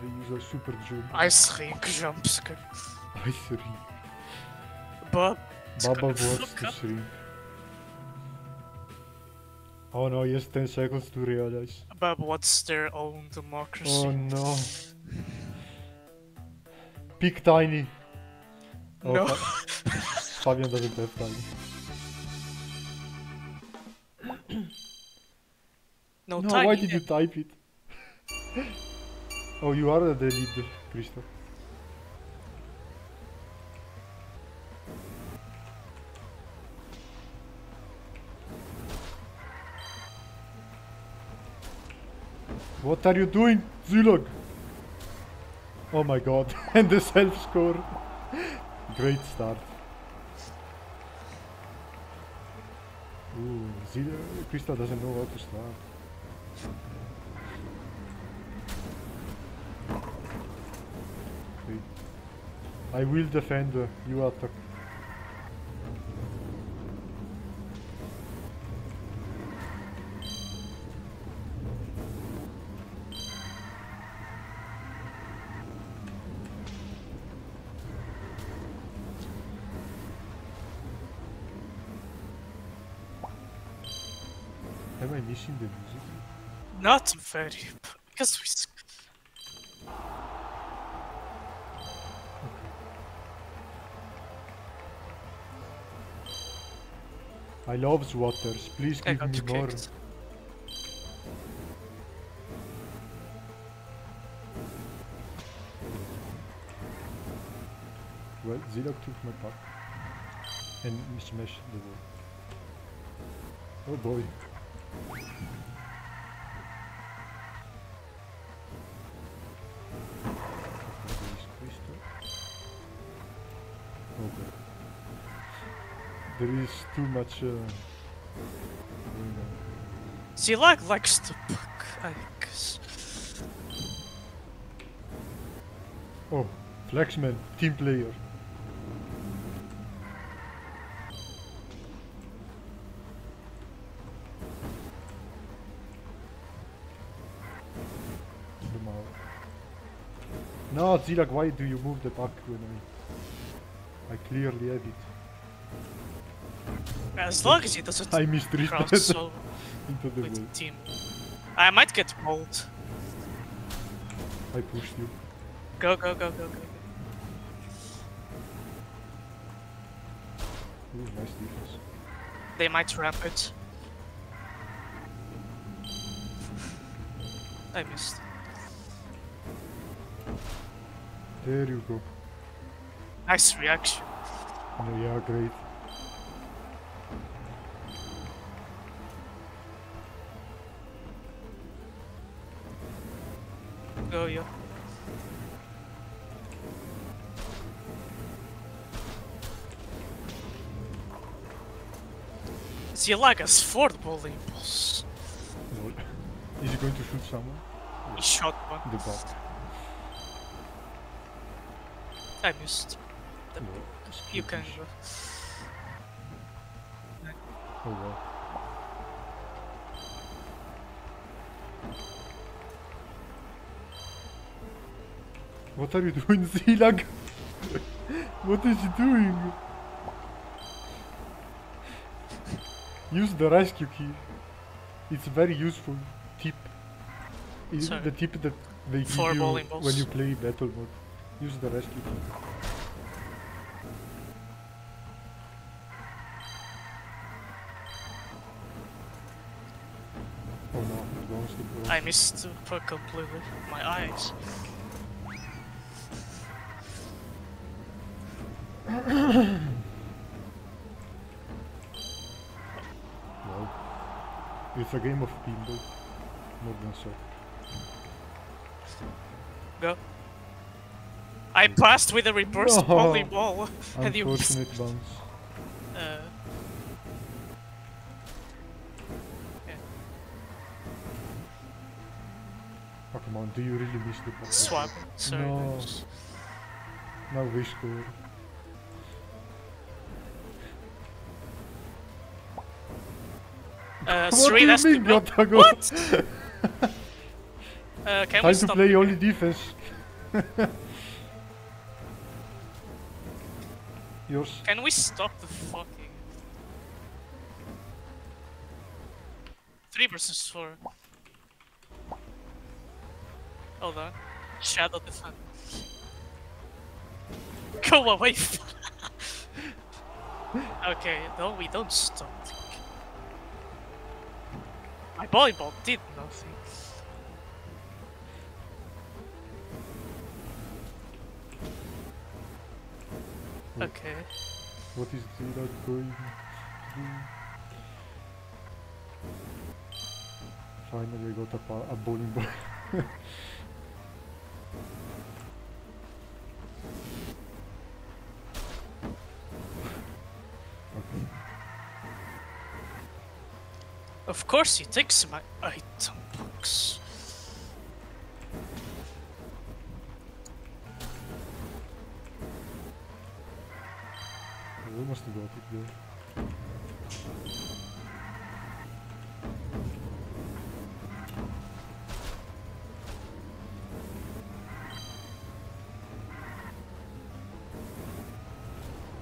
They use a super jump. Ice Rink jumpscare. Ice ring. Bob. Baba wants to shrink. Oh no, he has 10 seconds to realize. Bob wants their own democracy. Oh no. Pick Tiny. Oh, no. Fa- Fabian doesn't have Tiny. no, No, tiny. why did you type it? Oh, you are the leader, Christoph. What are you doing, Zilog? Oh my god, and the self score. Great start. Ooh, Zilog, Krista doesn't know how to start. I will defend, uh, you attack. Am I missing the music? Not very. Because we. I love waters. Please I give me more. kicked. Well, Zilog took my pack and smashed the wall. Oh boy. There is too much uh, on. Likes to book, I guess. Oh, Flexman, team player. No, Zilak, why do you move the back when I... I clearly have it. As long as he doesn't I crowd so into the with the team. I might get mauled. I pushed you. Go, go, go, go, go. go. Ooh, nice defense. They might ramp it. I missed. There you go. Nice reaction. Yeah, great. Go, yo. Zilag has four bowling balls. Lol. Is he going to shoot someone? He shot one. The back. I missed. The- Lol. You can go. Oh wow. What are you doing, Zilag? what is he doing? Use the rescue key. It's a very useful tip. It's Sorry. the tip that they give Four you when balls. you play battle mode. Use the rescue key. Oh no, it wants to. I missed uh, completely. My eyes. It's a game of pinball. More than so. Go. I passed with a reverse No. bowling ball, and you. Unfortunate bounce. Uh, Oh come on, do you really miss the puck? swap. Sorry. No. Now we score. Uh, what do three you to mean. Gotago? What? Uh, can we Time to play only defense. Yours. Can we stop the fucking? Three versus four. Hold on. Shadow defense. Go away. okay, no, we don't stop. My volleyball did nothing. Okay. What is Zira going to do? Finally I got a, a bowling ball. Of course he takes my item box. I almost got it there.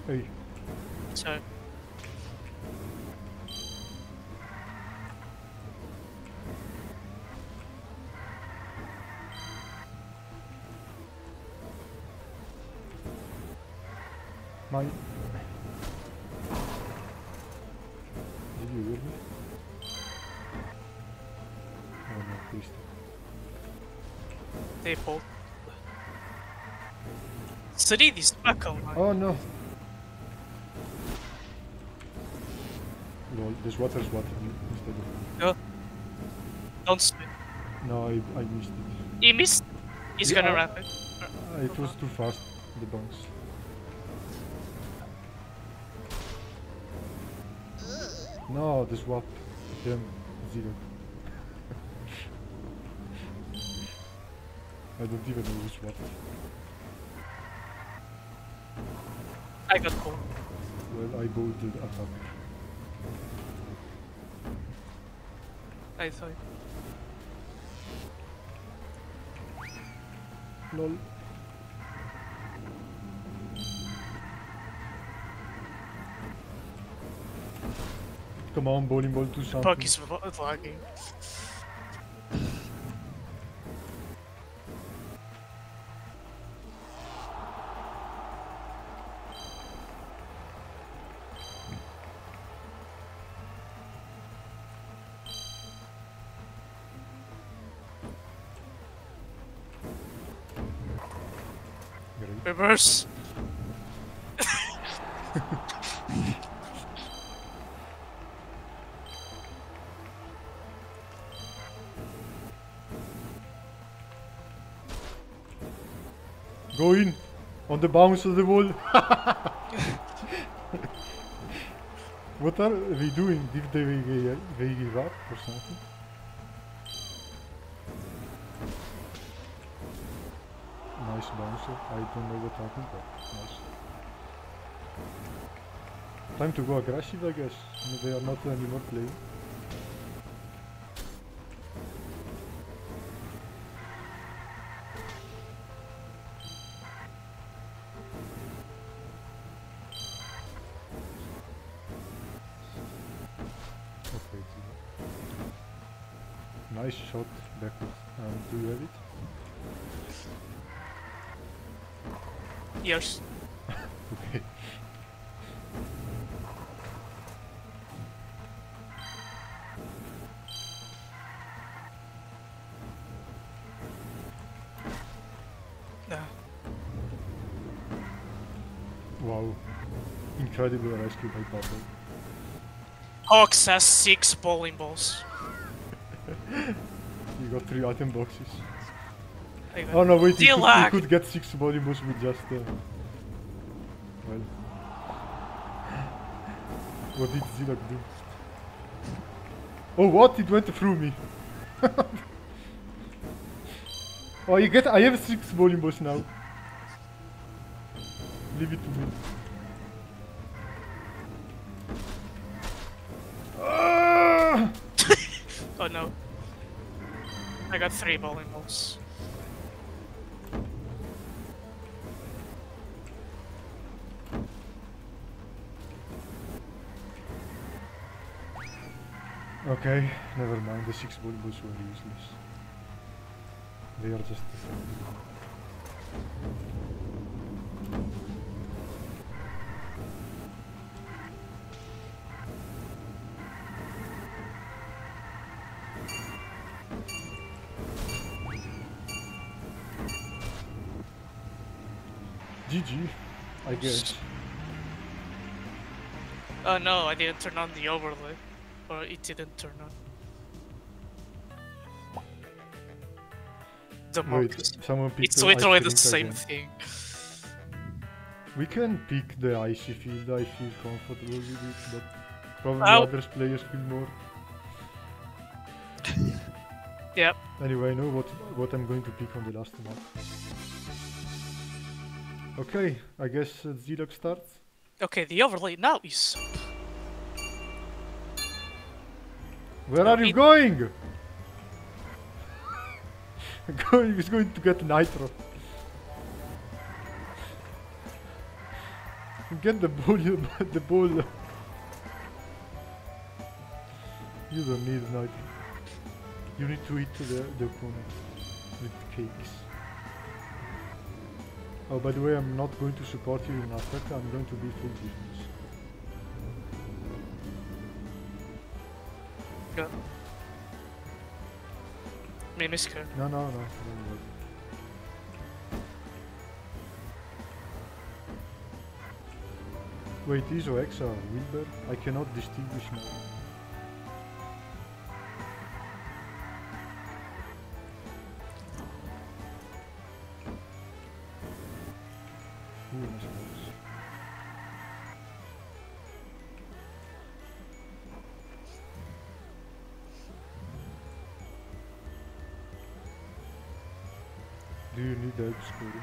Hey, So they both. Is back online. Oh no! No, this water is water instead of... Go. Don't spin. No, I, I missed it. He missed. He's Yeah. gonna wrap it. Uh, it was too fast, the bounce. No, the swap. Damn, zero. I don't even know who swapped. I got cold. Well, I bowed the attack. I thought. Lol. Come on, bowling ball, do something. Puck is lagging. Great. Reverse. Go in! On the bounce of the wall! what are we doing? Did they, they, give up or something? I don't know what happened, but nice. Time to go aggressive, I guess. They are not anymore playing. Nice shot backwards. Um, do you have it? Yours. Okay. No. Wow. Incredible rescue by Pablo. Hawks has six bowling balls. You got three item boxes. Oh no, wait, you could, you could get six body boosts with just uh, Well. What did Zilak do? Oh what? It went through me. oh you get I have six bowling balls now. Leave it to me. Oh no. I got three bowling balls. Okay, never mind. The six bulbos were useless. They are just the. GG, I guess. Oh no, I didn't turn on the overlay. Or it didn't turn on. The Wait, Marcus. someone picked It's the literally the same again. thing. We can pick the icy field, I feel comfortable with it, but probably Ow. others players feel more. Yep. Anyway, I know what, what I'm going to pick on the last map. Okay, I guess uh, Zilog starts. Okay, the overlay now is Where are you going? going is going to get nitro. Get the you the ball. You don't need nitro. You need to eat the, the opponent with cakes. Oh, by the way, I'm not going to support you in attack. I'm going to be full. No, no, no. Wait, are X are Wilbur? I cannot distinguish now. Who Do you need help scoring?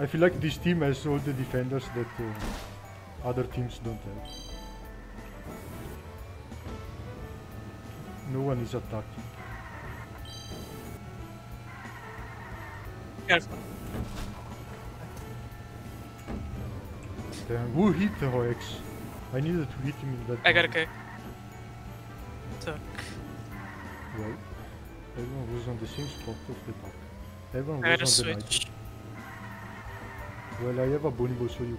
I feel like this team has all the defenders that uh, other teams don't have. No one is attacking. Careful. Damn, who hit the Hoex? I needed to hit him in that I got a moment. Well, everyone was on the same spot of the back. Everyone was on the night. switch. Well, I have a bongo, so you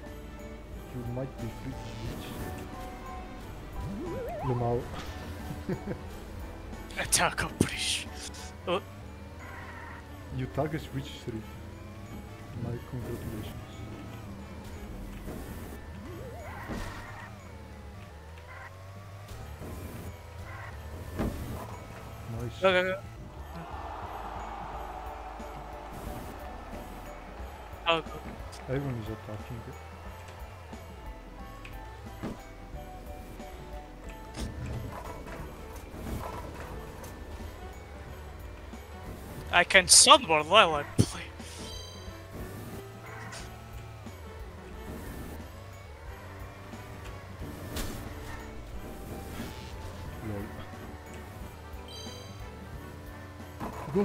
you might be free to switch. Lamau. Attack up, British. Oh, You tag a switch three. My congratulations. Nice. go, go, go. Oh, go. Everyone is attacking. I can sunboard while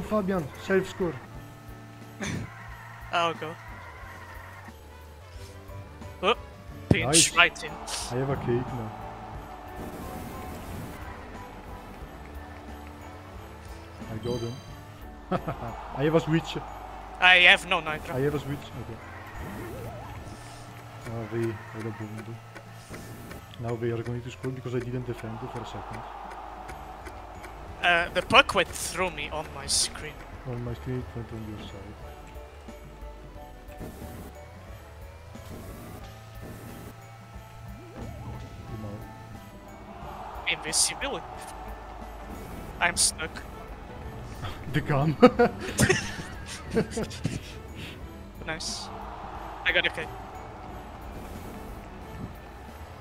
Fabian, self score. I'll ah, go. Oh, pinch Nice. right in. I have a cake now. I got him. I have a switch. I have no night. I have a switch. Okay. Now we had a bomb. Now we are going to score because I didn't defend it for a second. Uh, the puck went through me on my screen. On my screen it went on your side. You know. Invisibility. I'm stuck. The gun. Nice. I got K.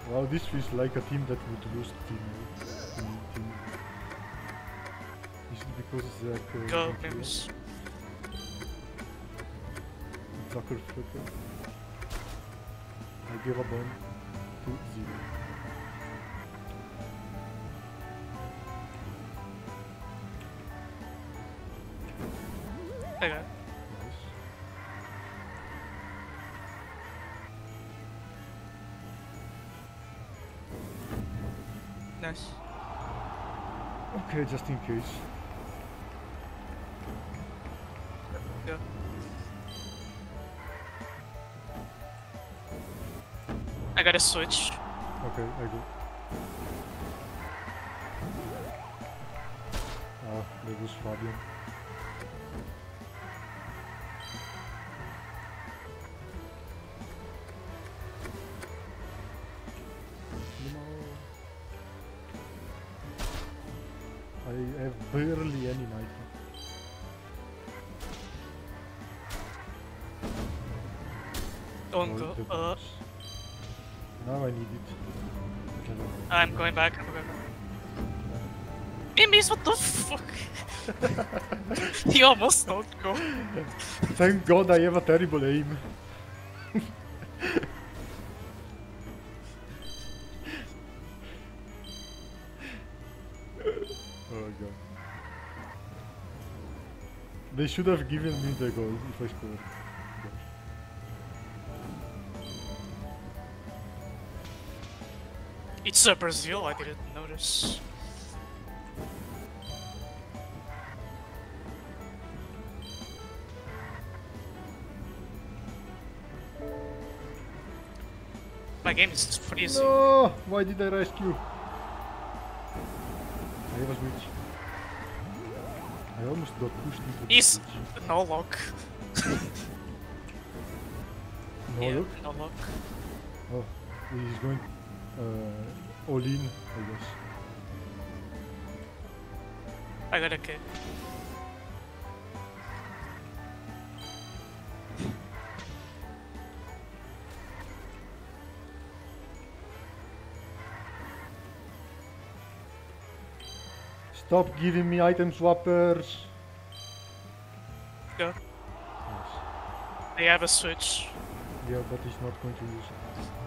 wow, this feels like a team that would lose team. Go, Pims. Zucker. I give up on 2 0. Nice. Okay, just in case. Gotta switch. Okay, I go. Ah, that was Fabian. Back. I'm. Mimis, what the fuck? he almost don't go. Thank God I have a terrible aim. oh god. They should have given me the goal if I scored. It's uh, Brazil. I didn't notice. My game is freezing. No! Why did I rescue? I a switch. I almost got pushed into the He's no lock. No yeah, look? no lock. Oh, he's going uh, all in, I guess. I got a kick. Stop giving me item swappers! Go. Yes. They have a switch. Yeah, but he's not going to use it.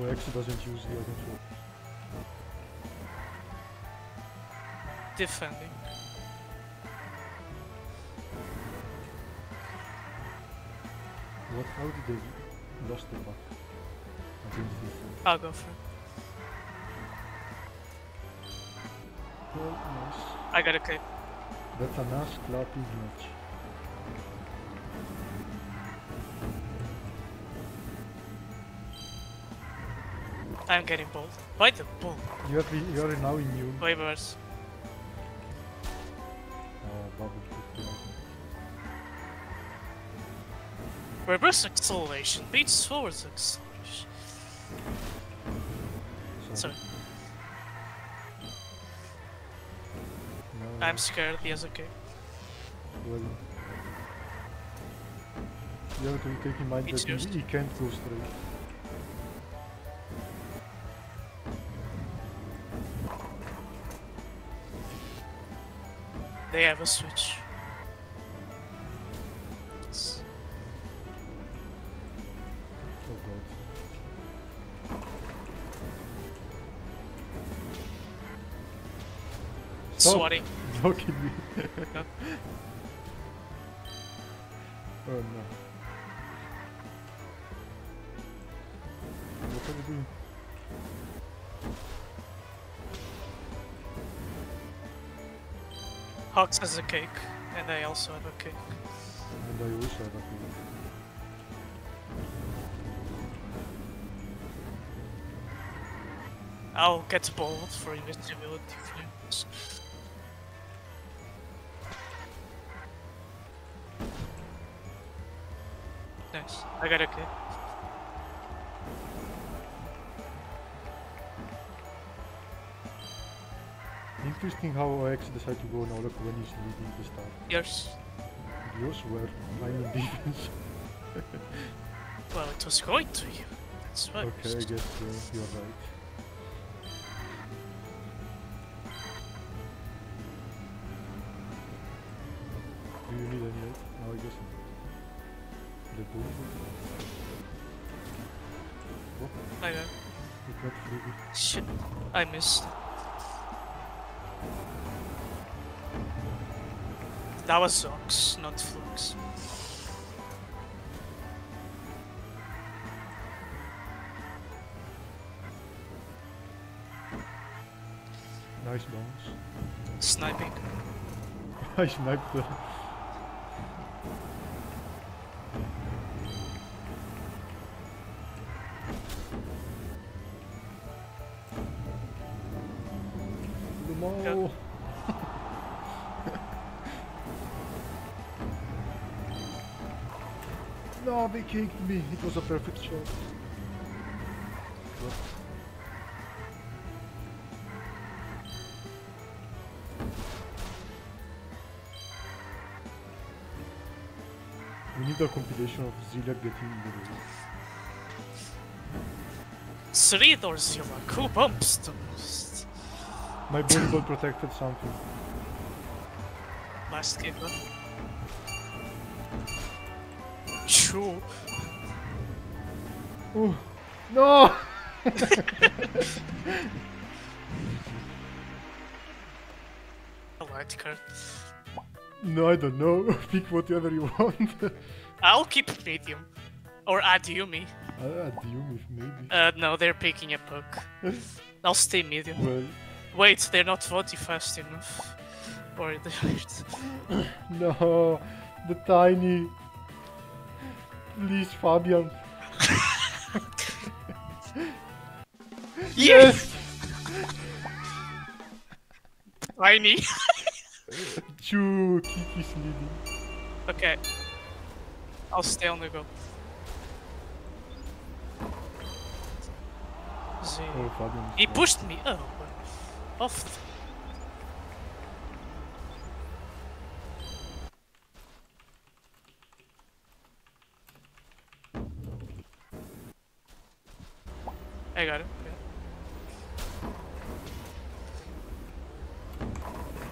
Oh, actually doesn't use the item swap. Defending. What? How did they lost the buck? Against this. uh, I'll go for it. Well, nice. I got a kick. That's a nice clappy match. I'm getting pulled. By the bull. You are, you are now immune. Waivers. Uh. Reverse acceleration beats forward acceleration. Sorry. Sorry, No, I'm scared he has a well. You have to take in mind It's that he, he can't go straight. They have a switch. Yes. Oh god. Stop Swatting. blocking me. Oh no. What are we doing? Hawks has a kick, and I also have a cake. And I also have a clue. I'll get bold for invisibility flames. Nice. I got a kick. Interesting how I actually decided to go Nolok when he's leading the start. Yours. Yours were I'm in defense. Well, it was going to you. That's why. okay, I guess uh, you're right. Do you need any help? No, I guess not. The bull. What? I. It. Shit. I missed. That was Zox, not Flux. Nice bounce. Sniping. I sniped kicked me. It was a perfect shot. We need a compilation of Zilla getting. Three or zero. Who bumps? My volleyball protected something. Last huh? True. Oh, no! White card. no, I don't know. Pick whatever you want. I'll keep medium. Or add Yumi. I add Yumi, maybe. Uh, no, they're picking a poke. I'll stay medium. Well, Wait, they're not voting fast enough. Or they're... no, the tiny. Please, Fabian. Yes! Tiny. Choo, Kiki's leading. okay. I'll stay on the go. Z. Oh, Fabian. He pushed me. Oh, off.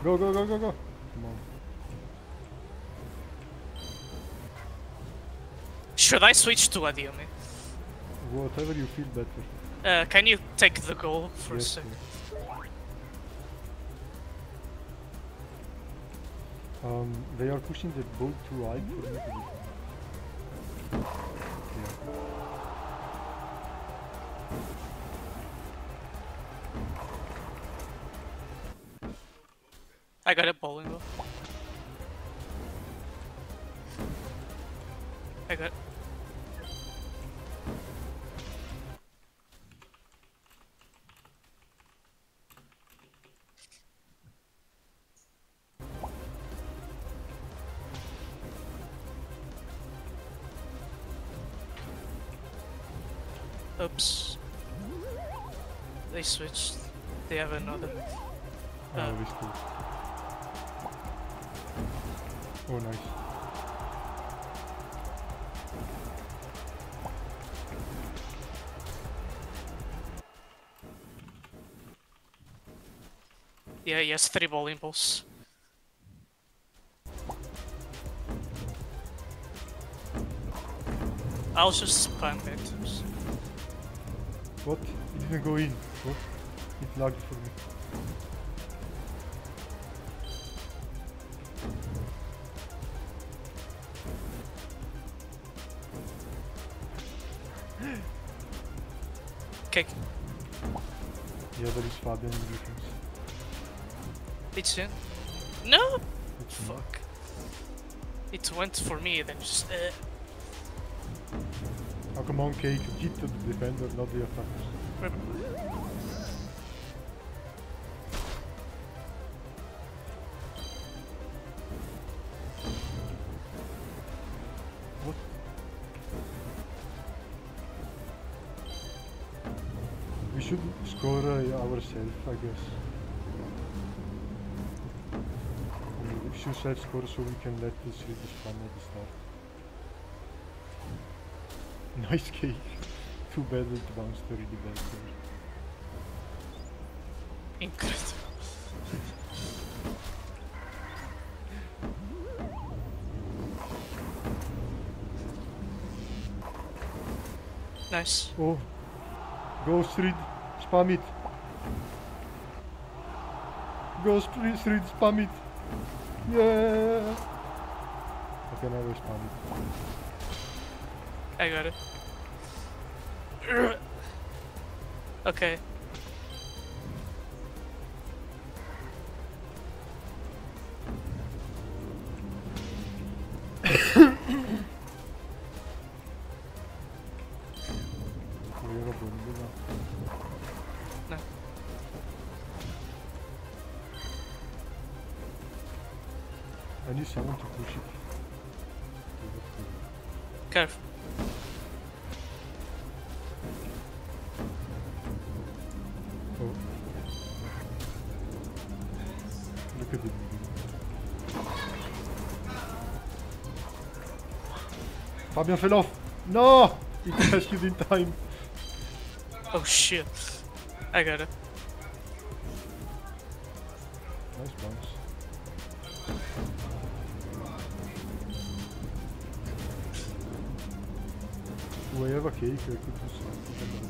Go, go, go, go, go. Come on. Should I switch to Adiumy? Whatever you feel better. Uh, can you take the goal for a second? yes. Um, they are pushing the boat too high for me to do. Yeah. I got a bowling ball. I got. Oops. They switched. They have another. Oh, Uh. too. Oh, nice. Yeah, yes, three ball impulse. I'll just spam it. What? It didn't go in. What? It lagged for me. Yeah, there is Fabian in defense. it's in. No! It's not. Fuck. It went for me, then just. Uh, Oh, come on, Cake. Hit the defender, not the attackers. I guess. I mean, we should self-score so we can let this spam at the start. Nice cake. Too bad it bounced really bad there. incredible. Nice. Oh, go street, spam it. Go street, street, spam it. Yeah. Okay, now we're spawned. I got it. Okay. Fabian fell off! No! He crashed it in time. Oh shit. I got it. Nice bounce. Do I have a cake? I could do something.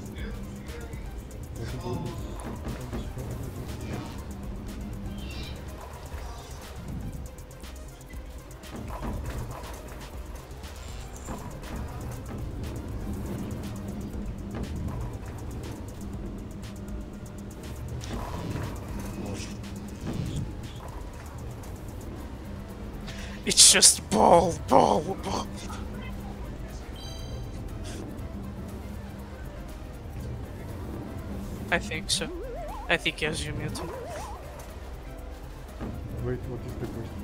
Ball, ball, ball. I think so. I think he has you muted. Wait, what is the question?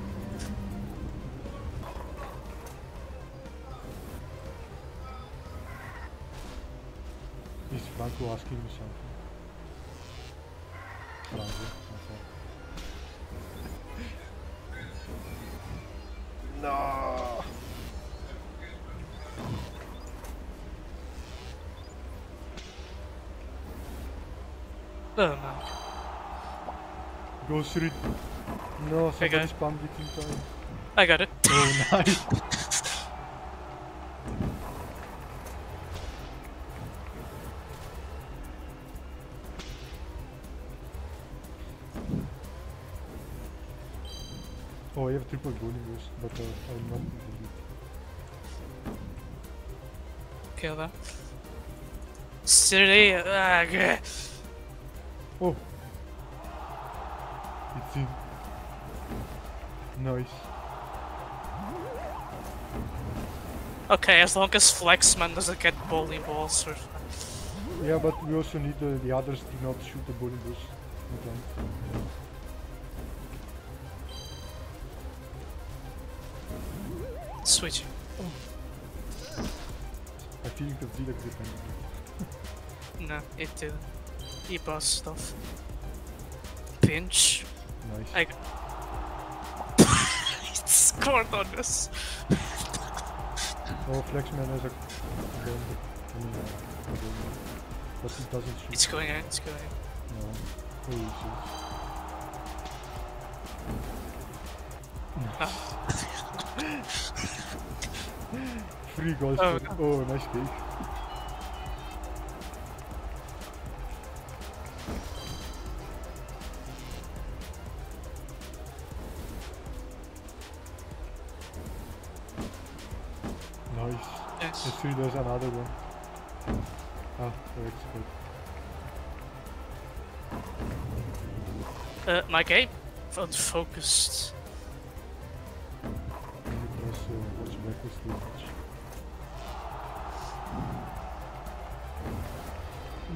Is Franco asking me something? Franco, No! Oh no. Go through it. No, somebody Okay. spammed it in time. I got it. Oh, nice! I have triple but uh, I'm not lead. Kill that. City. Ah, okay. Oh! It's in. Nice. Okay, as long as Flexman doesn't get bowling balls or Yeah, but we also need uh, the others to not shoot the bowling balls. in switch. I think that Zilek defended. No, it didn't. He boss stuff. Pinch. Nice. I. he scored on us. Oh, Flexman has a gun. I mean, a gun, but he doesn't shoot. It's going in. It's going in. No. Oh, ah. yes, Three goals. Oh, for- oh, nice kick. Nice. Yes. Let's see, there's another one. Ah, that's good. Uh, my game unfocused.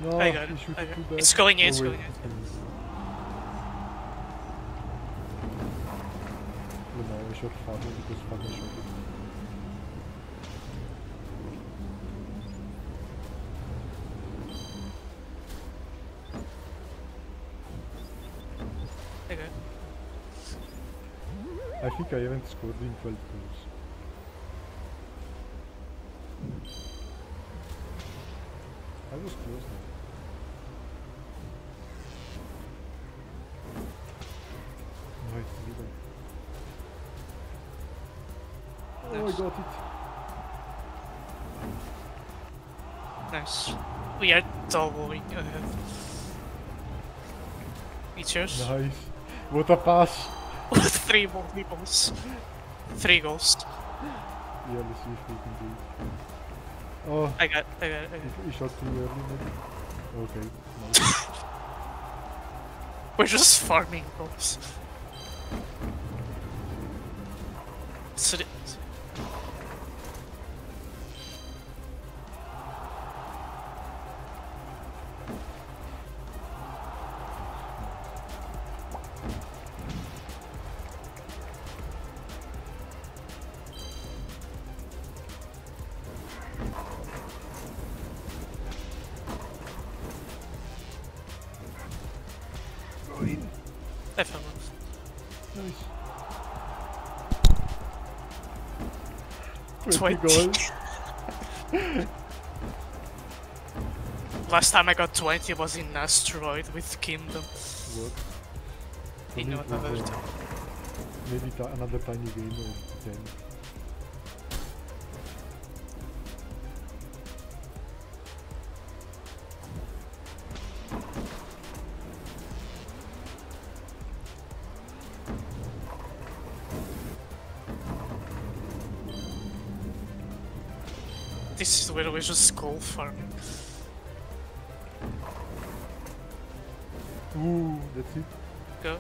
No, I got it. I got it. It's going in, it's going in. it's going in. No, I shot Fabian because Fabian shot it. Okay. I think I haven't scored in 12 goals. We are ahead. Features. Nice. What a pass. Three more goals. Three goals. Yeah, let's see if we can do it. Oh, I got, I got, I got. he shot too early maybe. Okay, nice. We're just farming goals. So 20. 20 goals. Last time I got 20 was in Asteroid with Kimden. What? In me, it was, another time. maybe another tiny game or 10. We just goal farming. Ooh, that's it. Go.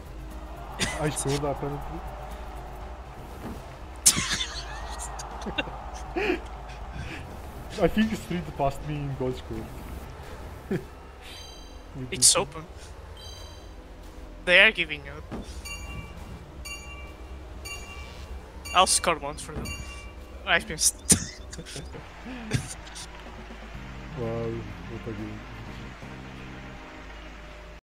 I scored apparently. I think Street passed me in goal score. It's open. They are giving up. I'll score one for them. I've missed. Wow, what a game.